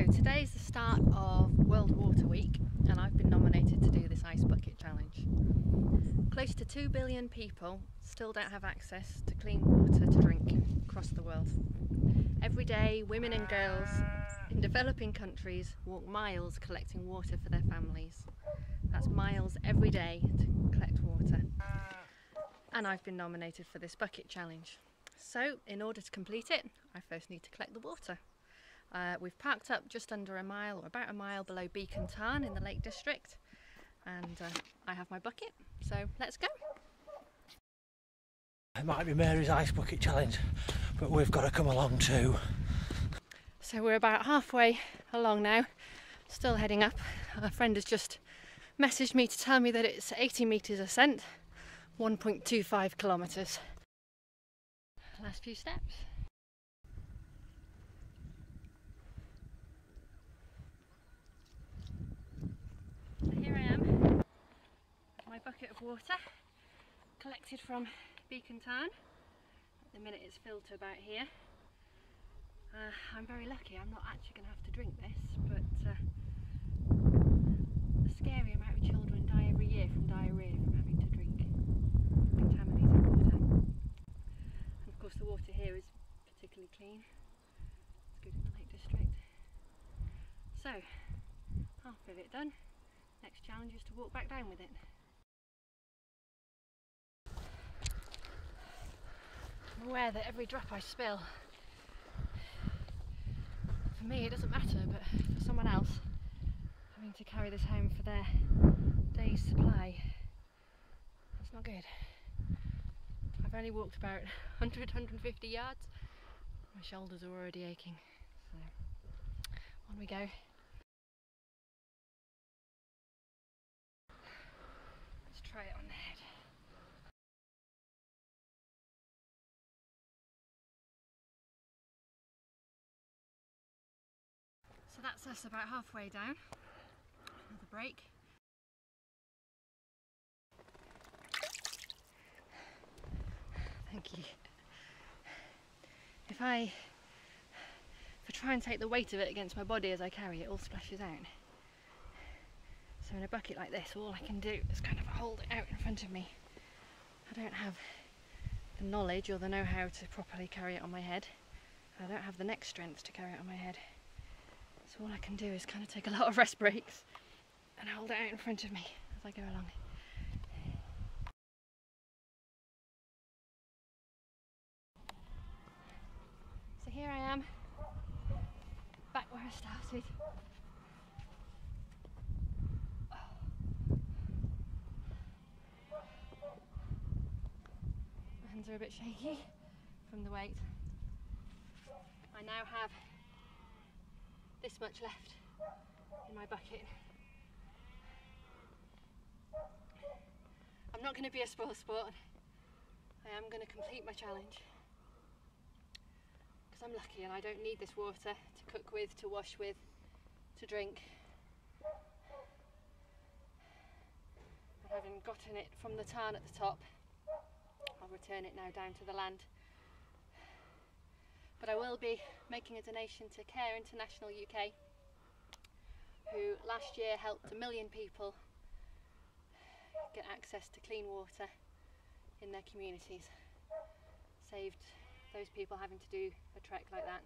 So today is the start of World Water Week and I've been nominated to do this ice bucket challenge. Close to 2 billion people still don't have access to clean water to drink across the world. Every day women and girls in developing countries walk miles collecting water for their families. That's miles every day to collect water. And I've been nominated for this bucket challenge. So in order to complete it, I first need to collect the water. Uh, we've parked up just under a mile or about a mile below Beacon Tarn in the Lake District and uh, I have my bucket so let's go. It might be Mary's Ice Bucket Challenge but we've got to come along too. So we're about halfway along now, still heading up. A friend has just messaged me to tell me that it's 80 metres ascent, 1.25 kilometres. Last few steps. So here I am, my bucket of water, collected from Beacon Tarn. At the minute it's filled to about here. Uh, I'm very lucky, I'm not actually going to have to drink this, but uh, a scary amount of children die every year from diarrhoea from having to drink contaminated water. And of course the water here is particularly clean. It's good in the Lake District. So, half of it done. Next challenge is to walk back down with it. I'm aware that every drop I spill, for me it doesn't matter, but for someone else, having to carry this home for their day's supply, that's not good. I've only walked about 100, 150 yards. My shoulders are already aching. So, on we go. Let's try it on the head. So that's us about halfway down. Another break. Thank you. If I, if I try and take the weight of it against my body as I carry it, all splashes out. So in a bucket like this, all I can do is kind of hold it out in front of me. I don't have the knowledge or the know-how to properly carry it on my head. I don't have the neck strength to carry it on my head. So all I can do is kind of take a lot of rest breaks and hold it out in front of me as I go along. So here I am, back where I started. My hands are a bit shaky from the weight. I now have this much left in my bucket. I'm not going to be a spoil sport. I am going to complete my challenge because I'm lucky and I don't need this water to cook with, to wash with, to drink. And having gotten it from the tarn at the top, I'll return it now down to the land but I will be making a donation to Care International UK who last year helped a million people get access to clean water in their communities. Saved those people having to do a trek like that.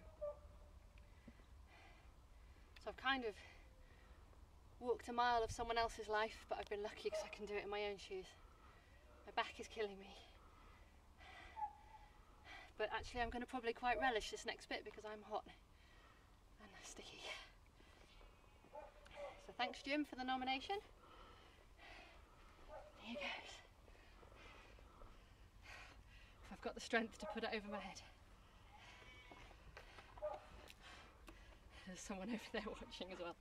So I've kind of walked a mile of someone else's life but I've been lucky because I can do it in my own shoes. My back is killing me but actually I'm going to probably quite relish this next bit because I'm hot and sticky. So thanks Jim for the nomination. Here goes. If I've got the strength to put it over my head. There's someone over there watching as well.